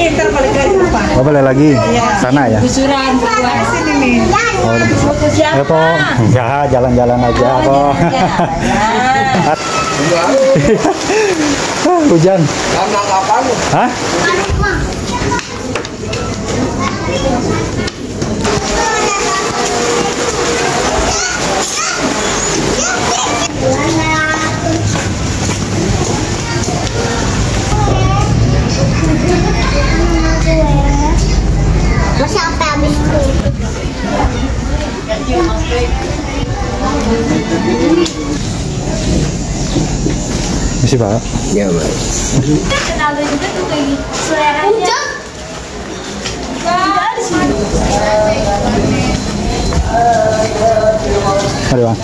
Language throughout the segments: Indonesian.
sini, ntar balik lagi. Oh boleh lagi sana ya. Gusuran, berdua sini nih. Oh, ya toh, ya jalan-jalan aja kok. Ah, Hujan. Hah? Masih pak? Kenapa juga tuh kayak gitu suaranya? Mari bang.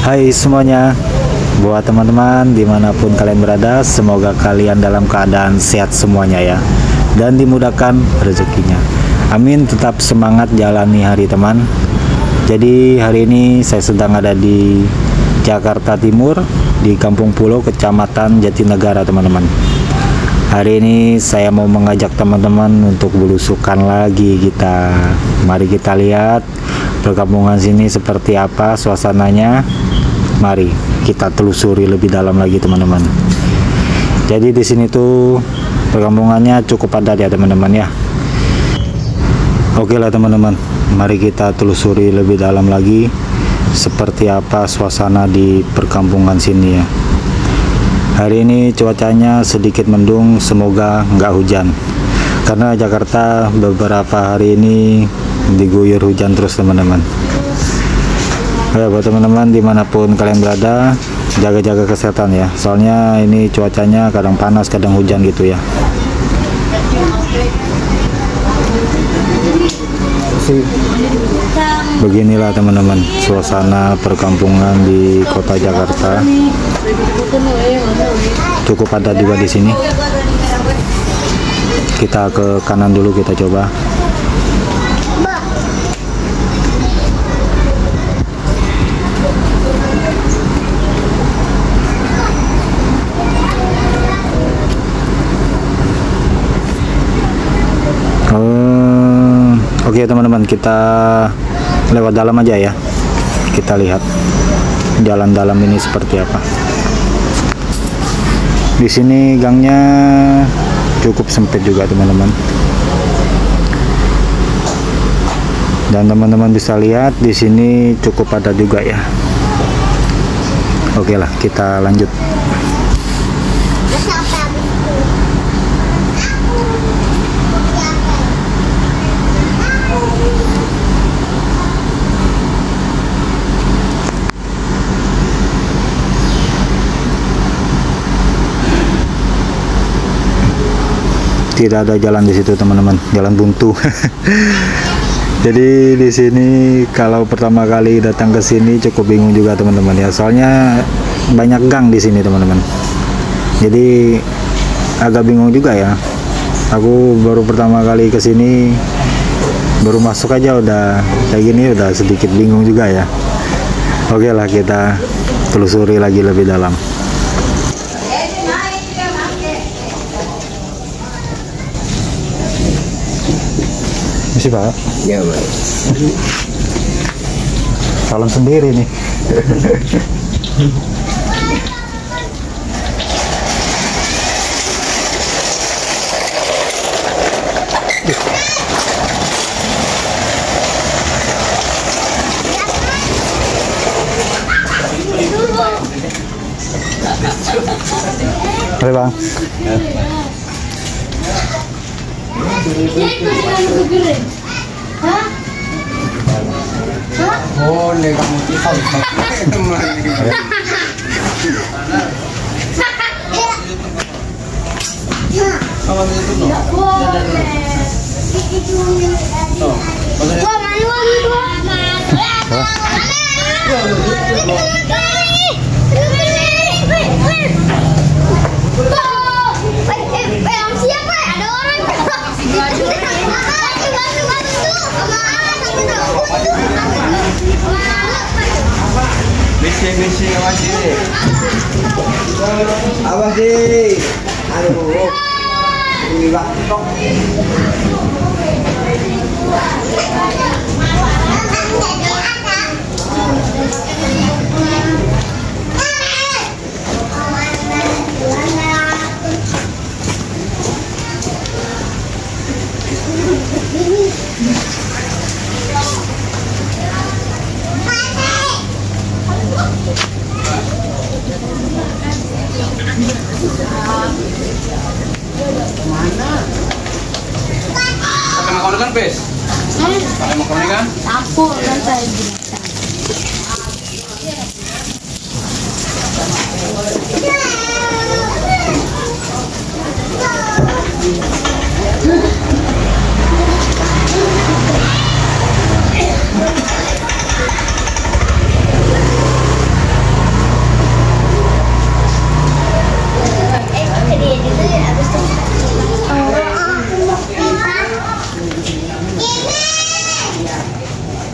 Hai semuanya. Buat teman-teman di mana pun kalian berada Semoga kalian dalam keadaan sehat semuanya ya. Dan dimudahkan rezekinya. Amin tetap semangat jalani hari teman. Jadi hari ini saya sedang ada di Jakarta Timur Di Kampung Pulau Kecamatan Jatinegara teman-teman. Hari ini saya mau mengajak teman-teman untuk belusukan lagi kita. Mari kita lihat perkampungan sini seperti apa suasananya. Mari kita telusuri lebih dalam lagi teman-teman. Jadi di sini tuh perkampungannya cukup padat ya teman-teman ya. Oke lah teman-teman, mari kita telusuri lebih dalam lagi seperti apa suasana di perkampungan sini ya. Hari ini cuacanya sedikit mendung, semoga nggak hujan. Karena Jakarta beberapa hari ini diguyur hujan terus teman-teman. Ya buat teman-teman di mana pun kalian berada, jaga-jaga kesehatan ya. Soalnya ini cuacanya kadang panas, kadang hujan gitu ya. Beginilah teman-teman suasana perkampungan di kota Jakarta. Cukup padat juga di sini. Kita ke kanan dulu kita coba. Oke teman-teman kita lewat dalam aja ya. Kita lihat jalan dalam ini seperti apa. Di sini gangnya cukup sempit juga teman-teman. Dan teman-teman bisa lihat di sini cukup padat juga ya. Oke lah kita lanjut. Tidak ada jalan di situ teman-teman. Jalan buntu. Jadi di sini kalau pertama kali datang ke sini cukup bingung juga teman-teman ya. Soalnya banyak gang di sini teman-teman. Jadi agak bingung juga ya. Aku baru pertama kali ke sini baru masuk aja udah kayak gini udah sedikit bingung juga ya. Oke lah kita telusuri lagi lebih dalam Misi pak Ya, Mas. Salam sendiri nih. Mari bang. Oh, itu. Oh, malu malu. Siapa? Bising bising Aduh. Ini waktu Pakai makaroni kan, Pes? Pakai makaroni kan? Aku kan saya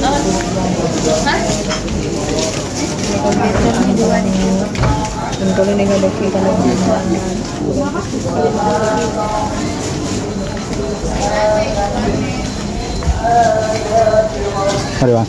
bilang. Kalau ni kalau kita nak Mari bang.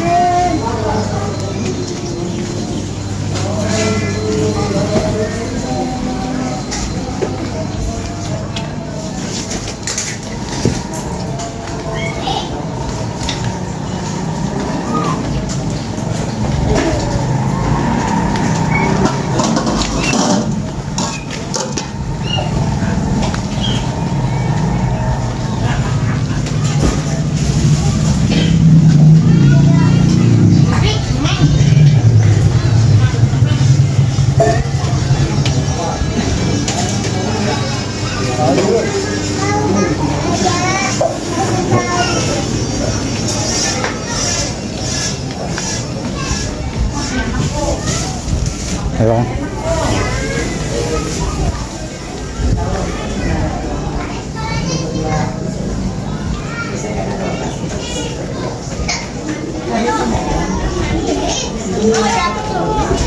bang.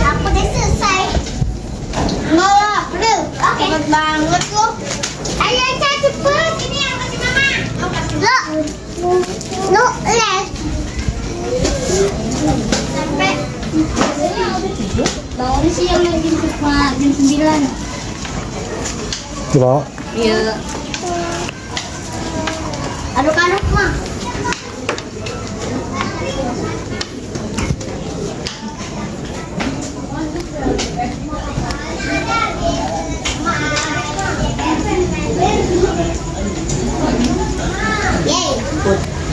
Aku udah selesai. Ngolah, belum. Cepet banget lu. Ayo, cepet. Ini yang kasih mama. Lo, lo, les. Sampai. Bangun siang lagi jam jam sembilan. Dibawa. Iya. Aduk-aduk mah.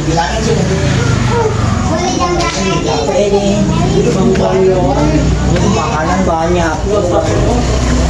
Dibilangin sih. Boleh. Capek nih. Itu bangun orang. Ini makanan banyak.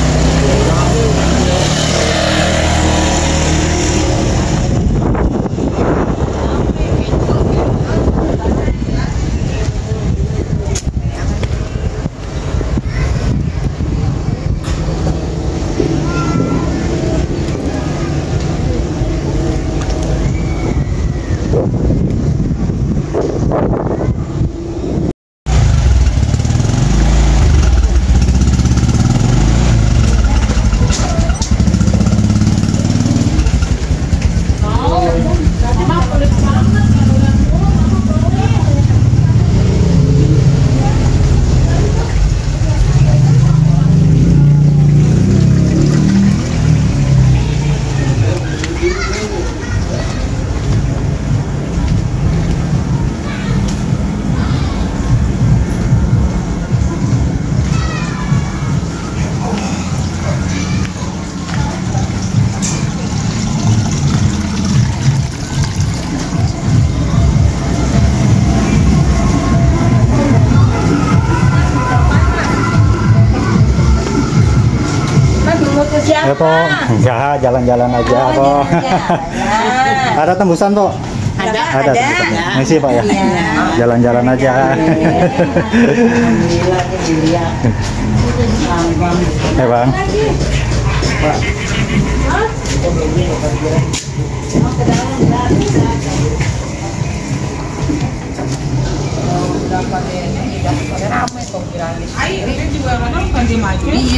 Ya, Po. Enggak, jalan-jalan aja, Po. Ada tembusan, Po? Ada, Ada tembusannya. Misi, Pak ya. Jalan-jalan aja. Alhamdulillah dilihat. Ya, Bang.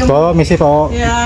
Po, misi, Po. Ya.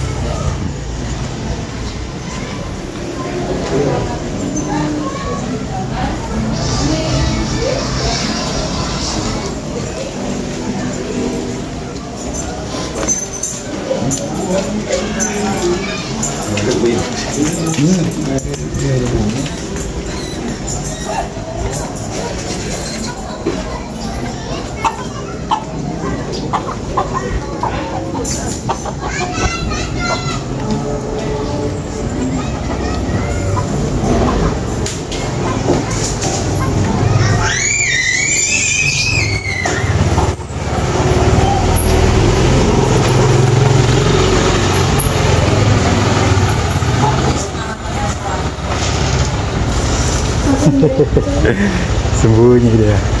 Bang. Sembunyi dia.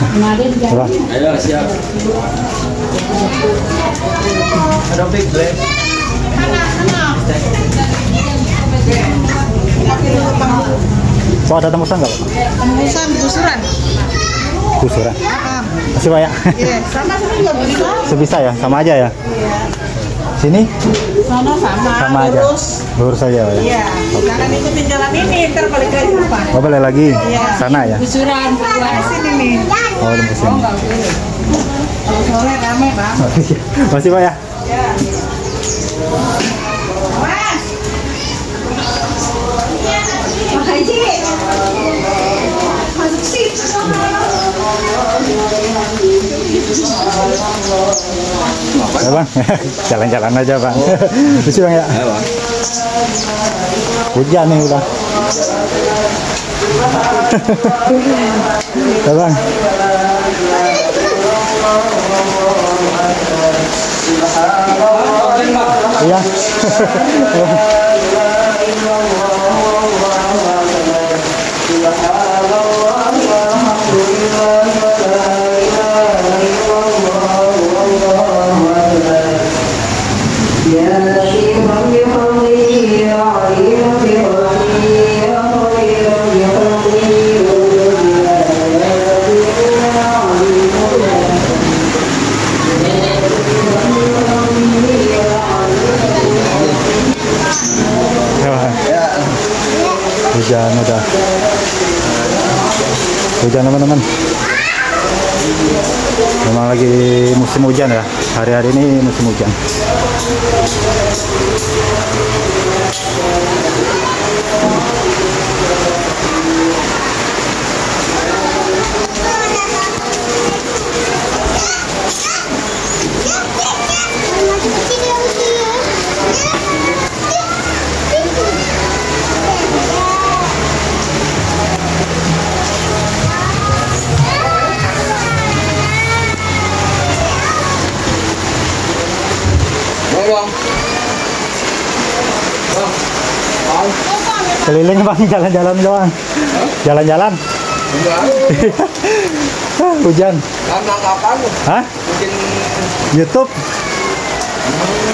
Ayo, siap. Ada big black. Pak, ada tembusan nggak, Pak? Tembusan gusuran. Kusuran. Masih, Pak ya? Iya, sama sama juga bisa. Sebisa ya, sama aja ya. Sini Sama sama. sama aja. lurus. Lurus aja ya. Iya, jangan ikutin jalan ini, ntar balik lagi depan. Oh, boleh lagi. Iya. Sana ya. Gusuran, ke sini nih. Oh, sini. Sore rame bang. Masih, Pak ya? Mas, Pak Haji. Masuk situ. Ya, Bang. Jalan-jalan aja, Bang. Misi, Bang ya. Ayo bang. Hujan nih udah. ya, Bang. Iya. Hari-hari ini musim hujan. Keliling bang, jalan-jalan doang. Jalan-jalan. Hujan. Hah? Bikin YouTube. hmm,